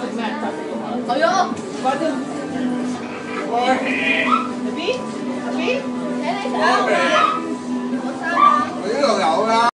食咩？我喐，嗰條。喂，阿 B，阿 B，睇你手。我呢度有啦。